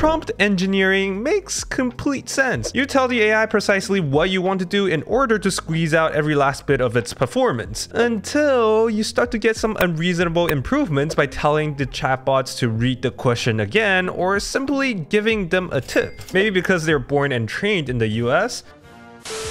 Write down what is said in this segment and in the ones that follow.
Prompt engineering makes complete sense. You tell the AI precisely what you want to do in order to squeeze out every last bit of its performance, until you start to get some unreasonable improvements by telling the chatbots to read the question again or simply giving them a tip. Maybe because they're born and trained in the US,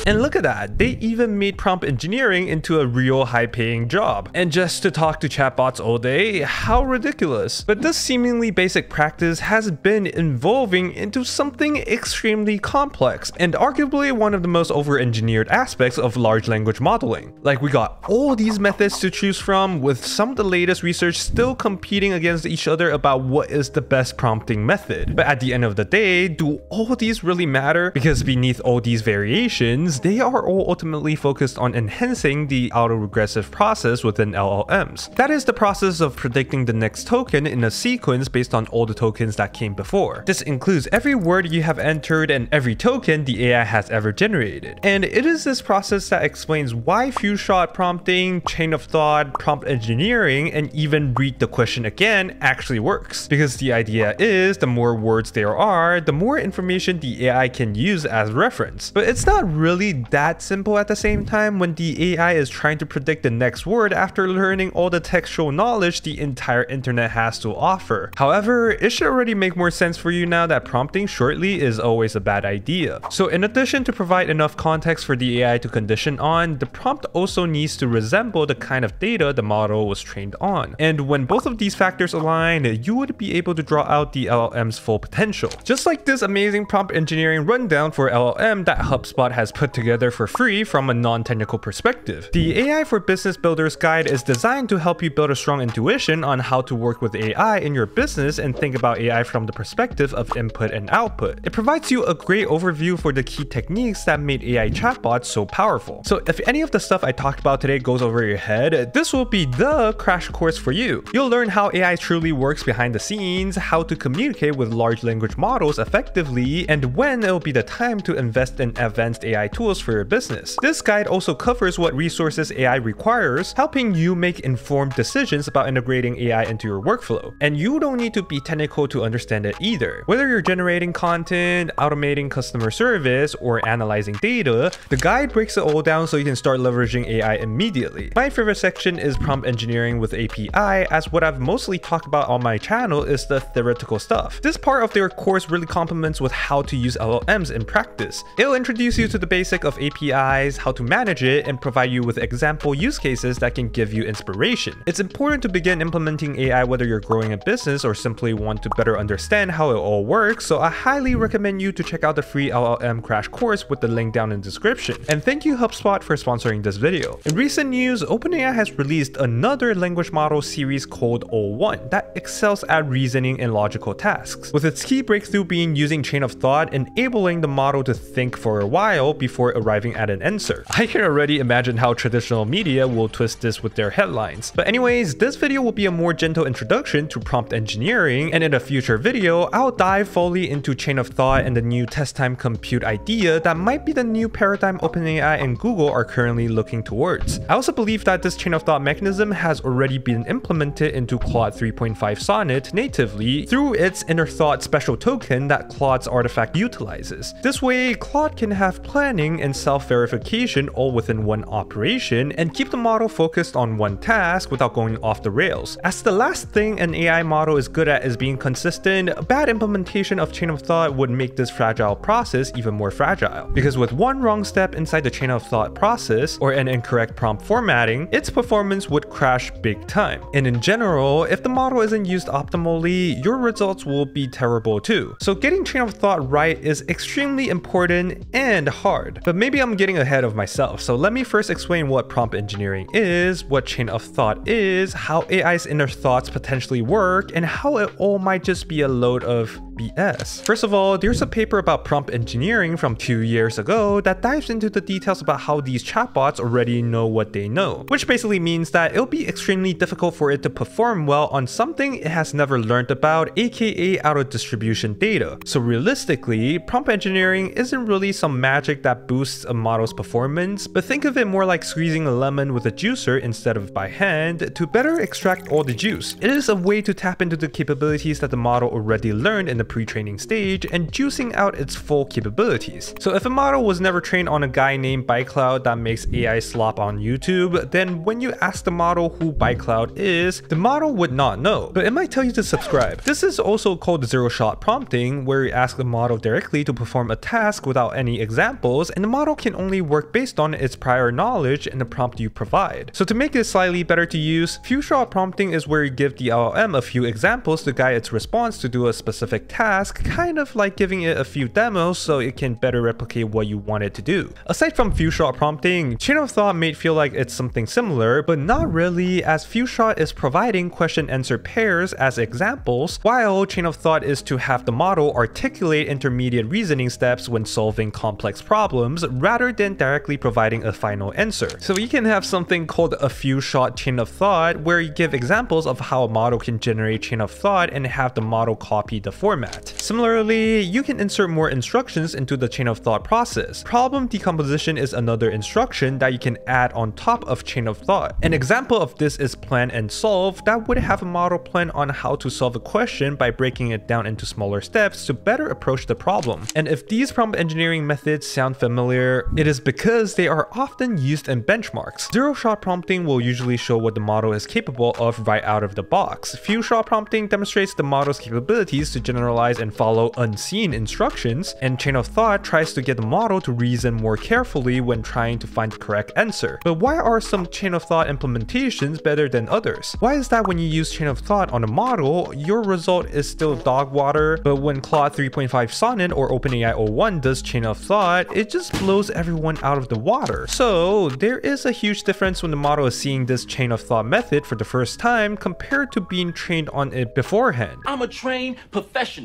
and look at that, they even made prompt engineering into a real high paying job. And just to talk to chatbots all day, how ridiculous. But this seemingly basic practice has been evolving into something extremely complex, and arguably one of the most over engineered aspects of large language modeling. Like we got all these methods to choose from, with some of the latest research still competing against each other about what is the best prompting method. But at the end of the day, do all these really matter? Because beneath all these variations, they are all ultimately focused on enhancing the autoregressive process within LLMs. That is the process of predicting the next token in a sequence based on all the tokens that came before. This includes every word you have entered and every token the AI has ever generated. And it is this process that explains why few-shot prompting, chain of thought, prompt engineering, and even read the question again actually works. Because the idea is the more words there are, the more information the AI can use as reference. But it's not really that simple at the same time when the AI is trying to predict the next word after learning all the textual knowledge the entire internet has to offer. However, it should already make more sense for you now that prompting shortly is always a bad idea. So in addition to provide enough context for the AI to condition on, the prompt also needs to resemble the kind of data the model was trained on. And when both of these factors align, you would be able to draw out the LLM's full potential. Just like this amazing prompt engineering rundown for LLM that HubSpot has put together for free from a non-technical perspective. The AI for Business Builders guide is designed to help you build a strong intuition on how to work with AI in your business and think about AI from the perspective of input and output. It provides you a great overview for the key techniques that made AI chatbots so powerful. So if any of the stuff I talked about today goes over your head, this will be the crash course for you. You'll learn how AI truly works behind the scenes, how to communicate with large language models effectively, and when it'll be the time to invest in advanced AI tools for your business. This guide also covers what resources AI requires, helping you make informed decisions about integrating AI into your workflow. And you don't need to be technical to understand it either. Whether you're generating content, automating customer service, or analyzing data, the guide breaks it all down so you can start leveraging AI immediately. My favorite section is prompt engineering with API, as what I've mostly talked about on my channel is the theoretical stuff. This part of their course really complements with how to use LLMs in practice. It'll introduce you to the basic of APIs, how to manage it, and provide you with example use cases that can give you inspiration. It's important to begin implementing AI whether you're growing a business or simply want to better understand how it all works, so I highly recommend you to check out the free LLM crash course with the link down in the description. And thank you HubSpot for sponsoring this video. In recent news, OpenAI has released another language model series called O1 that excels at reasoning and logical tasks, with its key breakthrough being using chain of thought, enabling the model to think for a while before arriving at an answer. I can already imagine how traditional media will twist this with their headlines. But anyways, this video will be a more gentle introduction to prompt engineering, and in a future video, I'll dive fully into chain of thought and the new test time compute idea that might be the new paradigm OpenAI and Google are currently looking towards. I also believe that this chain of thought mechanism has already been implemented into Claude 3.5 Sonnet natively through its inner thought special token that Claude's artifact utilizes. This way, Claude can have planning and self-verification all within one operation and keep the model focused on one task without going off the rails. As the last thing an AI model is good at is being consistent, a bad implementation of chain of thought would make this fragile process even more fragile. Because with one wrong step inside the chain of thought process or an incorrect prompt formatting, its performance would crash big time. And in general, if the model isn't used optimally, your results will be terrible too. So getting chain of thought right is extremely important and hard. But maybe I'm getting ahead of myself, so let me first explain what prompt engineering is, what chain of thought is, how AI's inner thoughts potentially work, and how it all might just be a load of BS. First of all, there's a paper about prompt engineering from two years ago that dives into the details about how these chatbots already know what they know, which basically means that it'll be extremely difficult for it to perform well on something it has never learned about, aka out of distribution data. So realistically, prompt engineering isn't really some magic that boosts a model's performance, but think of it more like squeezing a lemon with a juicer instead of by hand to better extract all the juice. It is a way to tap into the capabilities that the model already learned in the pre-training stage and juicing out its full capabilities. So if a model was never trained on a guy named bycloud that makes AI slop on YouTube, then when you ask the model who bycloud is, the model would not know, but it might tell you to subscribe. This is also called zero-shot prompting, where you ask the model directly to perform a task without any examples, and the model can only work based on its prior knowledge and the prompt you provide. So to make this slightly better to use, few-shot prompting is where you give the LLM a few examples to guide its response to do a specific task, kind of like giving it a few demos so it can better replicate what you want it to do. Aside from few-shot prompting, Chain of Thought may feel like it's something similar, but not really as few-shot is providing question-answer pairs as examples, while Chain of Thought is to have the model articulate intermediate reasoning steps when solving complex problems rather than directly providing a final answer. So you can have something called a few-shot chain of thought where you give examples of how a model can generate chain of thought and have the model copy the format. Similarly, you can insert more instructions into the chain of thought process. Problem decomposition is another instruction that you can add on top of chain of thought. An example of this is plan and solve that would have a model plan on how to solve a question by breaking it down into smaller steps to better approach the problem. And if these prompt engineering methods sound familiar, it is because they are often used in benchmarks. Zero-shot prompting will usually show what the model is capable of right out of the box. Few-shot prompting demonstrates the model's capabilities to generalize and follow unseen instructions, and chain of thought tries to get the model to reason more carefully when trying to find the correct answer. But why are some chain of thought implementations better than others? Why is that when you use chain of thought on a model, your result is still dog water, but when Claude 3.5 Sonnet or OpenAI O1 does chain of thought, it just blows everyone out of the water. So there is a huge difference when the model is seeing this chain of thought method for the first time compared to being trained on it beforehand. I'm a trained professional.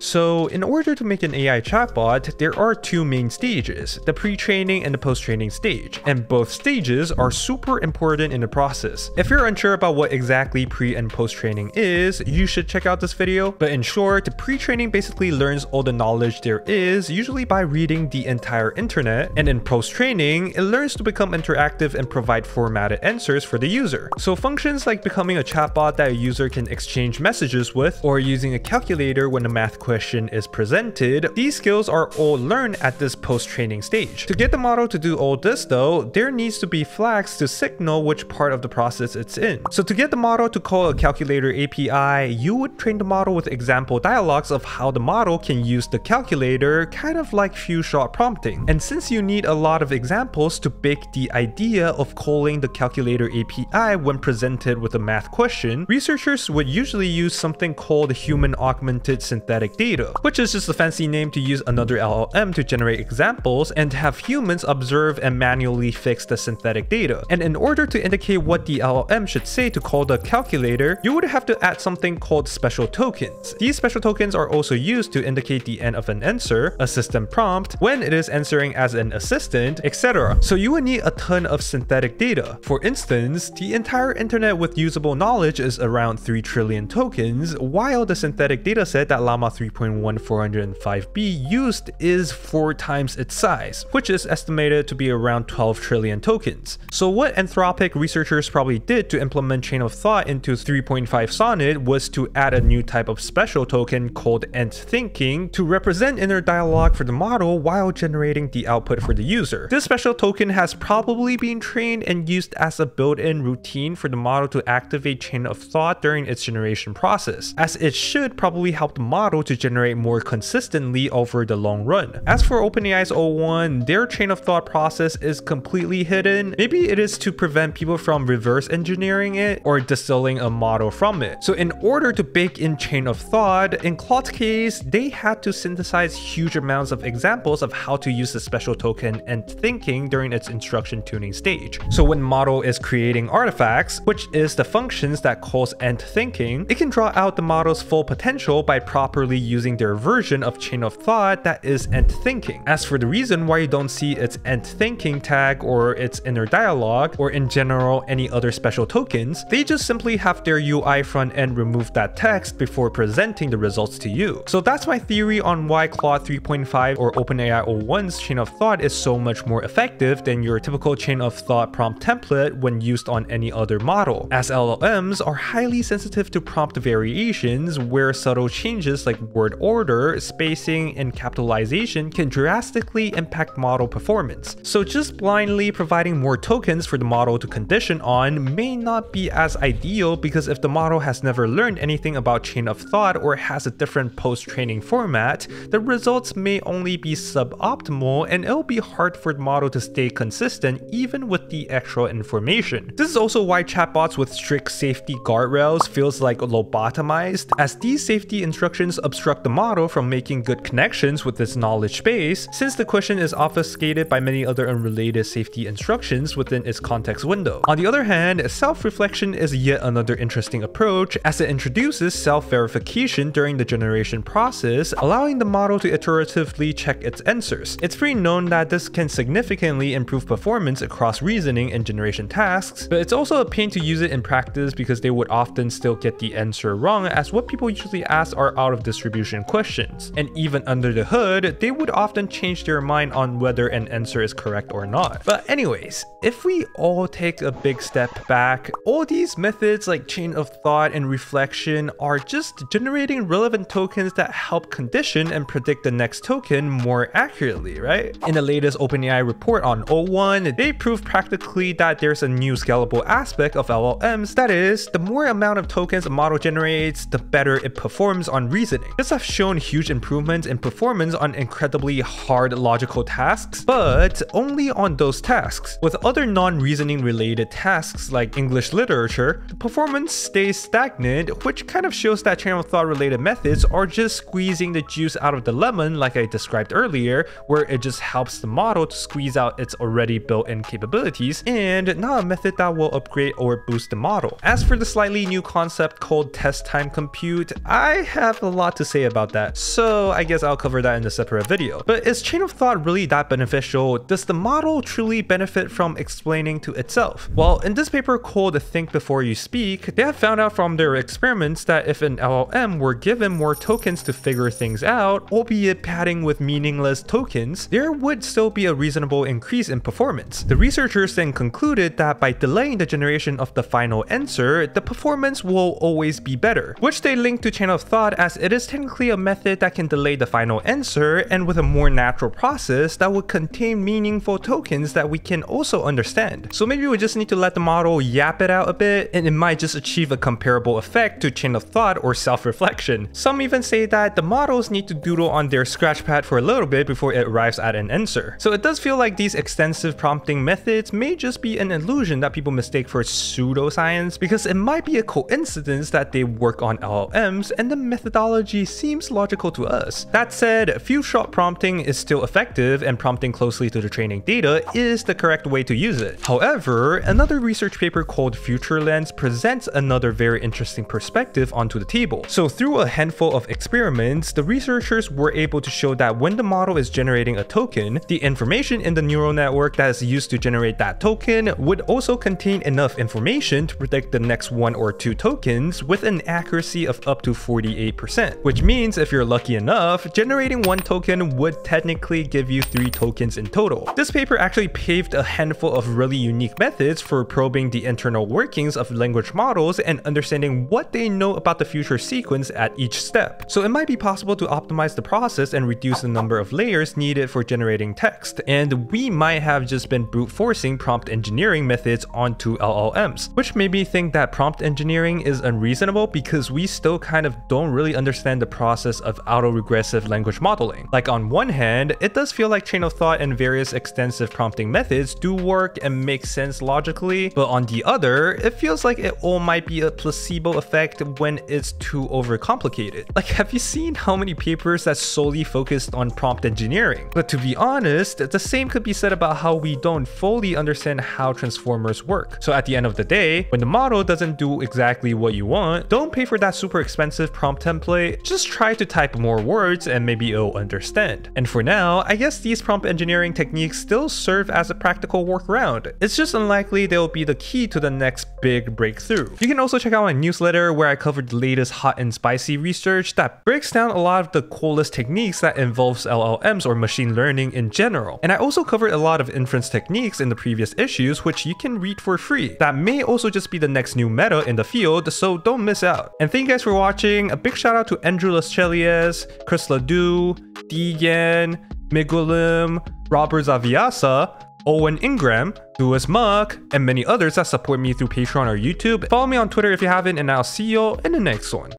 So in order to make an AI chatbot, there are two main stages, the pre-training and the post-training stage, and both stages are super important in the process. If you're unsure about what exactly pre and post-training is, you should check out this video, but in short, pre-training basically learns all the knowledge there is, usually by reading the entire internet, and in post-training, it learns to become interactive and provide formatted answers for the user. So functions like becoming a chatbot that a user can exchange messages with, or using a calculator when a math question is presented, these skills are all learned at this post-training stage. To get the model to do all this though, there needs to be flags to signal which part of the process it's in. So to get the model to call a calculator API, you would train the model with example dialogues of how the model can use the calculator, kind of like few-shot prompting. And since you need a lot of examples to bake the idea of calling the calculator API when presented with a math question, researchers would usually use something called human augmented synthetic data, which is just a fancy name to use another LLM to generate examples and have humans observe and manually fix the synthetic data. And in order to indicate what the LLM should say to call the calculator, you would have to add something called special tokens. These special tokens are also used to indicate the end of an answer, a system prompt, when it is answering as an assistant, etc. So you would need a ton of synthetic data. For instance, the entire internet with usable knowledge is around 3 trillion tokens, while the synthetic dataset that Llama 3.1 405B used is 4 times its size, which is estimated to be around 12 trillion tokens. So what Anthropic researchers probably did to implement chain of thought into 3.5 Sonnet was to add a new type of special token called antThinking to represent inner dialogue for the model while generating the output for the user. This special token has probably been trained and used as a built-in routine for the model to activate chain of thought during its generation process, as it should probably help model to generate more consistently over the long run. As for OpenAI's O1, their chain of thought process is completely hidden. Maybe it is to prevent people from reverse engineering it or distilling a model from it. So in order to bake in chain of thought, in Claude's case, they had to synthesize huge amounts of examples of how to use the special token antThinking during its instruction tuning stage. So when model is creating artifacts, which is the functions that calls antThinking, it can draw out the model's full potential by properly using their version of chain of thought that is end Thinking. As for the reason why you don't see its antThinking tag or its inner dialogue, or in general any other special tokens, they just simply have their UI front end remove that text before presenting the results to you. So that's my theory on why Claude 3.5 or OpenAI O1's chain of thought is so much more effective than your typical chain of thought prompt template when used on any other model, as LLMs are highly sensitive to prompt variations where subtle changes changes like word order, spacing, and capitalization can drastically impact model performance. So just blindly providing more tokens for the model to condition on may not be as ideal because if the model has never learned anything about chain of thought or has a different post-training format, the results may only be suboptimal and it'll be hard for the model to stay consistent even with the extra information. This is also why chatbots with strict safety guardrails feels like lobotomized, as these safety instructions obstruct the model from making good connections with its knowledge base, since the question is obfuscated by many other unrelated safety instructions within its context window. On the other hand, self-reflection is yet another interesting approach, as it introduces self-verification during the generation process, allowing the model to iteratively check its answers. It's pretty known that this can significantly improve performance across reasoning and generation tasks, but it's also a pain to use it in practice because they would often still get the answer wrong as what people usually ask are out of distribution questions. And even under the hood, they would often change their mind on whether an answer is correct or not. But anyways, if we all take a big step back, all these methods like chain of thought and reflection are just generating relevant tokens that help condition and predict the next token more accurately, right? In the latest OpenAI report on O1, they proved practically that there's a new scalable aspect of LLMs, that is, the more amount of tokens a model generates, the better it performs on reasoning. This has shown huge improvements in performance on incredibly hard logical tasks, but only on those tasks. With other non-reasoning related tasks like English literature, the performance stays stagnant, which kind of shows that chain of thought related methods are just squeezing the juice out of the lemon like I described earlier, where it just helps the model to squeeze out its already built-in capabilities and not a method that will upgrade or boost the model. As for the slightly new concept called test time compute, I have a lot to say about that, so I guess I'll cover that in a separate video. But is chain of thought really that beneficial? Does the model truly benefit from explaining to itself? Well, in this paper called Think Before You Speak, they have found out from their experiments that if an LLM were given more tokens to figure things out, albeit padding with meaningless tokens, there would still be a reasonable increase in performance. The researchers then concluded that by delaying the generation of the final answer, the performance will always be better, which they linked to chain of thought as it is technically a method that can delay the final answer and with a more natural process that would contain meaningful tokens that we can also understand. So maybe we just need to let the model yap it out a bit and it might just achieve a comparable effect to chain of thought or self-reflection. Some even say that the models need to doodle on their scratchpad for a little bit before it arrives at an answer. So it does feel like these extensive prompting methods may just be an illusion that people mistake for pseudoscience because it might be a coincidence that they work on LLMs and the methodology seems logical to us. That said, few shot prompting is still effective and prompting closely to the training data is the correct way to use it. However, another research paper called Future Lens presents another very interesting perspective onto the table. So through a handful of experiments, the researchers were able to show that when the model is generating a token, the information in the neural network that is used to generate that token would also contain enough information to predict the next one or two tokens with an accuracy of up to 48%, which means if you're lucky enough, generating one token would technically give you three tokens in total. This paper actually paved a handful of really unique methods for probing the internal workings of language models and understanding what they know about the future sequence at each step. So it might be possible to optimize the process and reduce the number of layers needed for generating text, and we might have just been brute forcing prompt engineering methods onto LLMs, which made me think that prompt engineering is unreasonable because we still kind of don't really understand the process of autoregressive language modeling. Like on one hand, it does feel like chain of thought and various extensive prompting methods do work and make sense logically, but on the other, it feels like it all might be a placebo effect when it's too overcomplicated. Like have you seen how many papers that solely focused on prompt engineering? But to be honest, the same could be said about how we don't fully understand how transformers work. So at the end of the day, when the model doesn't do exactly what you want, don't pay for that super expensive prompt template, just try to type more words and maybe it'll understand. And for now, I guess these prompt engineering techniques still serve as a practical workaround. It's just unlikely they'll be the key to the next big breakthrough. You can also check out my newsletter where I covered the latest hot and spicy research that breaks down a lot of the coolest techniques that involves LLMs or machine learning in general. And I also covered a lot of inference techniques in the previous issues which you can read for free. That may also just be the next new meta in the field, so don't miss out. And thank you guys for watching. A big shout out to Andrew Lescelius, Chris LeDoux, Deagan, Miguilim, Robert Zawiasa, Owen Ingraham, Louis Muck, and many others that support me through Patreon or YouTube. Follow me on Twitter if you haven't, and I'll see you in the next one.